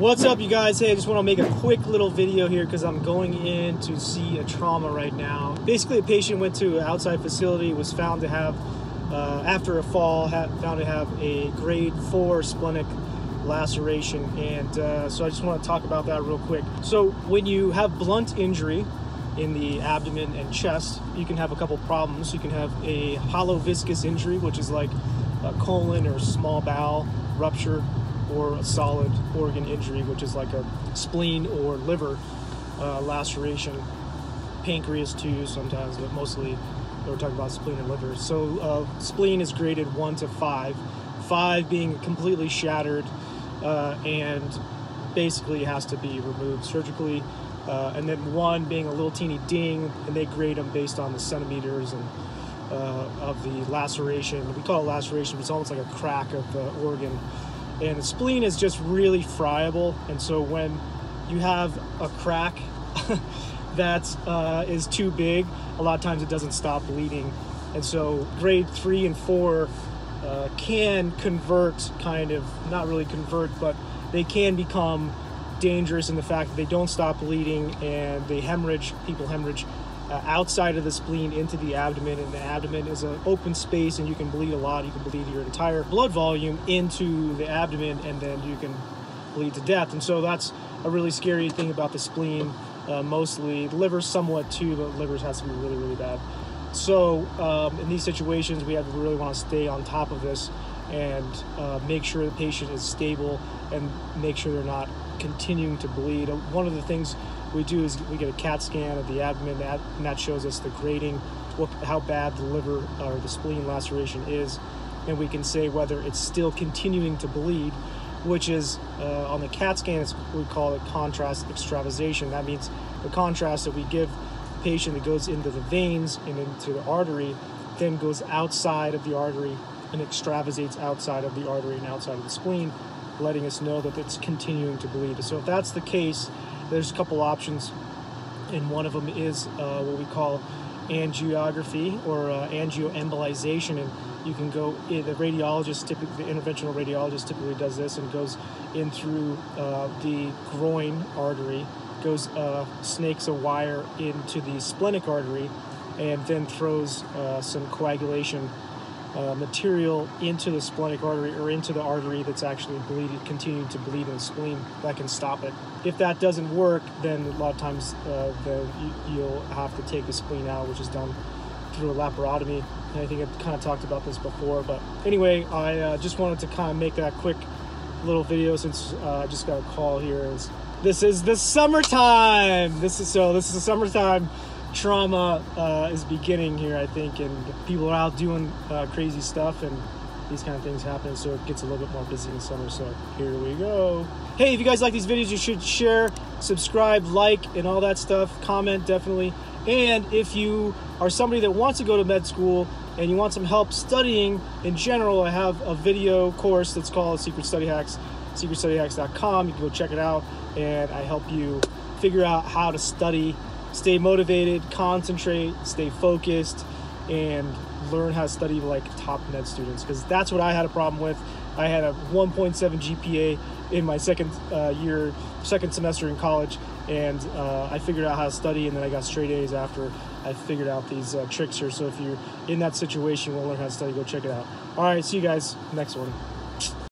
What's up, you guys? Hey, I just want to make a quick little video here because I'm going in to see a trauma right now. Basically, a patient went to an outside facility, was found to have, uh, after a fall, found to have a grade four splenic laceration. And uh, so I just want to talk about that real quick. So, when you have blunt injury, in the abdomen and chest, you can have a couple problems. You can have a hollow viscus injury, which is like a colon or small bowel rupture, or a solid organ injury, which is like a spleen or liver uh, laceration, pancreas too sometimes, but mostly we're talking about spleen and liver. So uh, spleen is graded one to five, five being completely shattered uh, and basically has to be removed surgically. Uh, and then one being a little teeny ding, and they grade them based on the centimeters and uh, of the laceration. We call it laceration, but it's almost like a crack of the organ. And the spleen is just really friable, and so when you have a crack that uh, is too big, a lot of times it doesn't stop bleeding. And so grade three and four uh, can convert, kind of, not really convert, but they can become dangerous in the fact that they don't stop bleeding and they hemorrhage, people hemorrhage uh, outside of the spleen into the abdomen, and the abdomen is an open space, and you can bleed a lot. You can bleed your entire blood volume into the abdomen, and then you can bleed to death. And so that's a really scary thing about the spleen. Uh, mostly, the liver somewhat too, but livers has to be really, really bad. So um, in these situations, we have to really want to stay on top of this and uh, make sure the patient is stable and make sure they're not continuing to bleed. One of the things we do is we get a CAT scan of the abdomen, and that shows us the grading, what, how bad the liver or the spleen laceration is, and we can say whether it's still continuing to bleed, which is uh, on the CAT scan, we call it contrast extravasation. That means the contrast that we give the patient that goes into the veins and into the artery, then goes outside of the artery and extravasates outside of the artery and outside of the spleen, letting us know that it's continuing to bleed. So if that's the case, there's a couple options, and one of them is uh, what we call angiography or uh, angioembolization, and you can go. The radiologist, typically, the interventional radiologist, typically does this and goes in through uh, the groin artery, goes uh, snakes a wire into the splenic artery, and then throws uh, some coagulation uh, material into the splenic artery or into the artery that's actually bleeding, continuing to bleed in the spleen that can stop it. If that doesn't work, then a lot of times uh, the, you, will have to take the spleen out, which is done through a laparotomy. And I think I've kind of talked about this before, but anyway, I uh, just wanted to kind of make that quick little video since uh, I just got a call here. It's, this is the summertime. This is so. This is the summertime trauma uh, is beginning here, I think, and people are out doing uh, crazy stuff, and these kind of things happen, so it gets a little bit more busy in the summer. So here we go. Hey, if you guys like these videos, you should share, subscribe, like, and all that stuff. Comment definitely. And if you are somebody that wants to go to med school and you want some help studying in general, I have a video course that's called Secret Study Hacks, secretstudyhacks.com. You can go check it out, and I help you figure out how to study stay motivated, concentrate, stay focused, and learn how to study like top med students because that's what I had a problem with. I had a 1.7 GPA in my second uh, year, second semester in college, and uh, I figured out how to study, and then I got straight A's after I figured out these uh, tricks here. So if you're in that situation, you want to learn how to study, go check it out. All right, see you guys next one.